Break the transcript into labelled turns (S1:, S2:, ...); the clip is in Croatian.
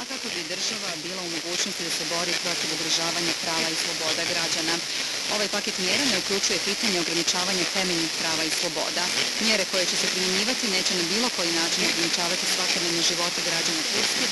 S1: a kako bi država bila u mogućnosti da se bori protiv ugrožavanja prava i sloboda građana. Ovaj paket mjera ne uključuje pitanje ograničavanja temeljnih prava i sloboda. Mjere koje će se primjenjivati neće na bilo koji način ograničavati svakodnevne živote građana Turske,